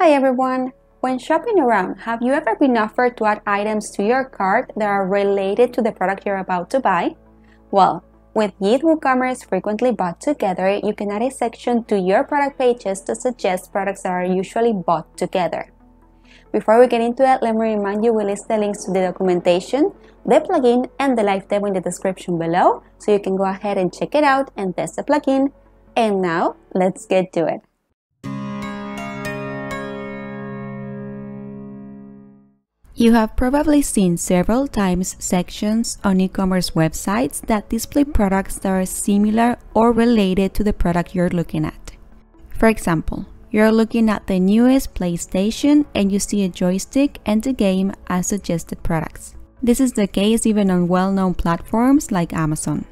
Hi everyone! When shopping around, have you ever been offered to add items to your cart that are related to the product you're about to buy? Well, with Yith WooCommerce frequently bought together, you can add a section to your product pages to suggest products that are usually bought together. Before we get into it, let me remind you we list the links to the documentation, the plugin, and the live demo in the description below, so you can go ahead and check it out and test the plugin. And now, let's get to it. You have probably seen several times sections on e-commerce websites that display products that are similar or related to the product you're looking at. For example, you're looking at the newest PlayStation and you see a joystick and a game as suggested products. This is the case even on well-known platforms like Amazon.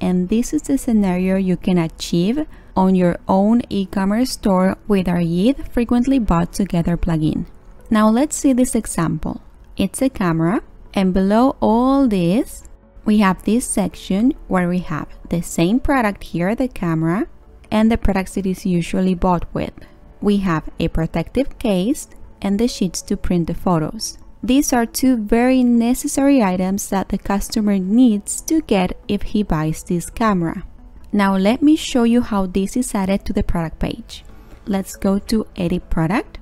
And this is the scenario you can achieve on your own e-commerce store with our Yith frequently bought together plugin. Now let's see this example. It's a camera and below all this we have this section where we have the same product here, the camera, and the products it is usually bought with. We have a protective case and the sheets to print the photos. These are two very necessary items that the customer needs to get if he buys this camera. Now let me show you how this is added to the product page. Let's go to Edit Product.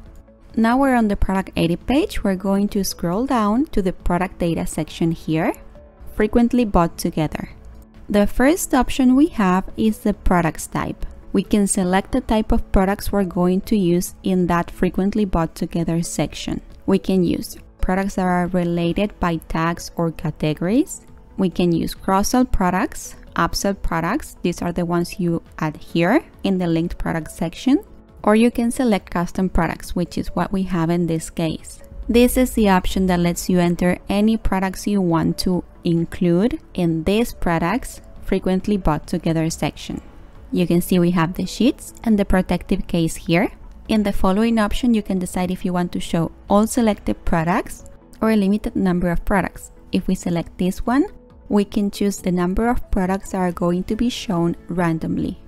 Now we're on the Product Edit page. We're going to scroll down to the Product Data section here, Frequently Bought Together. The first option we have is the Products type. We can select the type of products we're going to use in that Frequently Bought Together section. We can use products that are related by tags or categories. We can use cross-sell products, upsell products. These are the ones you add here in the linked product section. Or you can select custom products, which is what we have in this case. This is the option that lets you enter any products you want to include in this products frequently bought together section. You can see we have the sheets and the protective case here. In the following option, you can decide if you want to show all selected products or a limited number of products. If we select this one, we can choose the number of products that are going to be shown randomly.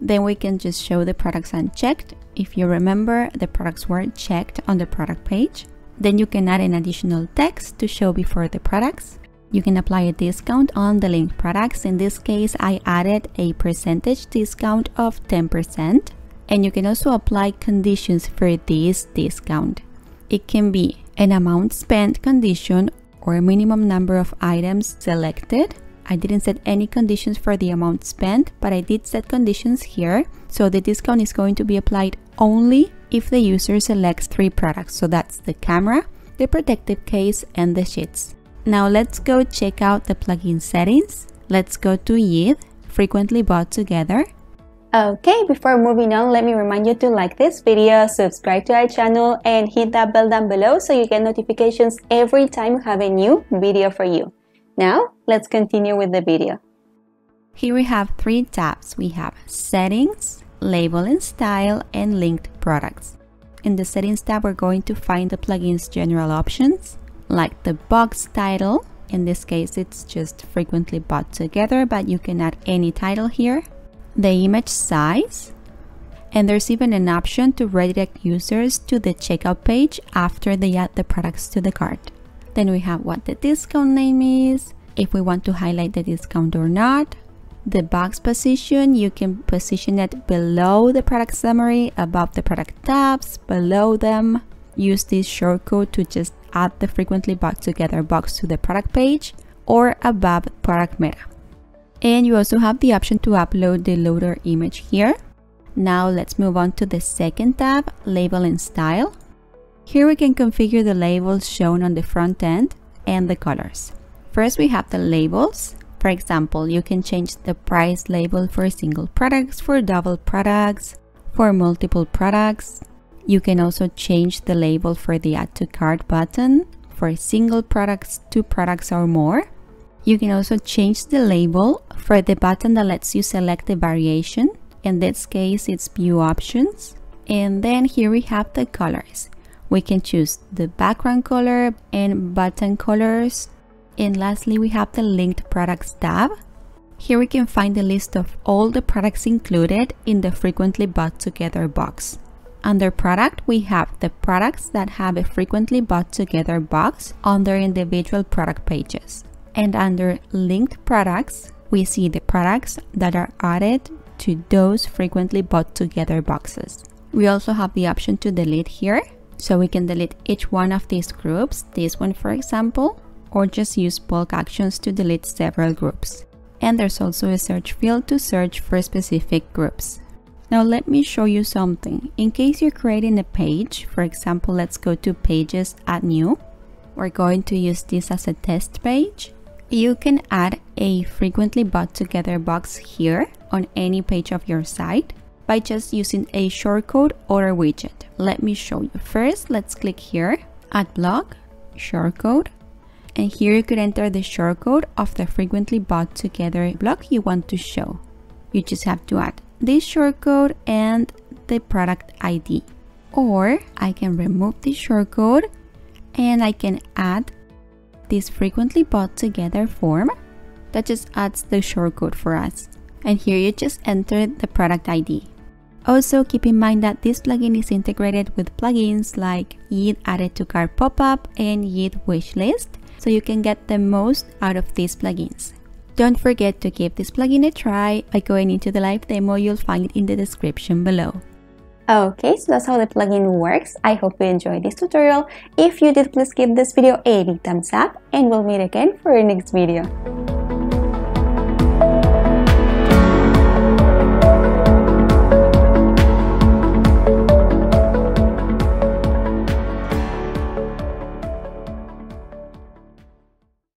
Then we can just show the products unchecked. If you remember, the products were checked on the product page. Then you can add an additional text to show before the products. You can apply a discount on the linked products. In this case, I added a percentage discount of 10%. And you can also apply conditions for this discount. It can be an amount spent condition or a minimum number of items selected. I didn't set any conditions for the amount spent, but I did set conditions here. So the discount is going to be applied only if the user selects three products. So that's the camera, the protective case, and the sheets. Now let's go check out the plugin settings. Let's go to Yith, frequently bought together. Okay, before moving on, let me remind you to like this video, subscribe to our channel, and hit that bell down below so you get notifications every time we have a new video for you. Now, let's continue with the video. Here we have three tabs. We have Settings, Label and Style, and Linked Products. In the Settings tab, we're going to find the plugin's general options, like the box title. In this case, it's just frequently bought together, but you can add any title here the image size, and there's even an option to redirect users to the checkout page after they add the products to the cart. Then we have what the discount name is, if we want to highlight the discount or not. The box position, you can position it below the product summary, above the product tabs, below them. Use this shortcode to just add the frequently bought together box to the product page or above product meta. And you also have the option to upload the loader image here. Now let's move on to the second tab, Label and Style. Here we can configure the labels shown on the front end and the colors. First we have the labels. For example, you can change the price label for single products, for double products, for multiple products. You can also change the label for the add to cart button for single products, two products or more. You can also change the label for the button that lets you select the variation. In this case, it's view options. And then here we have the colors. We can choose the background color and button colors. And lastly, we have the linked products tab. Here we can find the list of all the products included in the frequently bought together box. Under product, we have the products that have a frequently bought together box on their individual product pages. And under linked products, we see the products that are added to those frequently bought together boxes. We also have the option to delete here. So we can delete each one of these groups, this one for example, or just use bulk actions to delete several groups. And there's also a search field to search for specific groups. Now let me show you something. In case you're creating a page, for example, let's go to pages, add new. We're going to use this as a test page. You can add a frequently bought together box here on any page of your site by just using a shortcode or a widget. Let me show you. First, let's click here, add block, shortcode, and here you could enter the shortcode of the frequently bought together block you want to show. You just have to add this shortcode and the product ID. Or I can remove the shortcode and I can add this frequently bought together form that just adds the shortcode for us. And here you just enter the product ID. Also keep in mind that this plugin is integrated with plugins like YITH Added to Cart Pop-Up and YITH Wishlist, so you can get the most out of these plugins. Don't forget to give this plugin a try by going into the live demo you'll find it in the description below. Okay, so that's how the plugin works. I hope you enjoyed this tutorial. If you did, please give this video a big thumbs up and we'll meet again for our next video.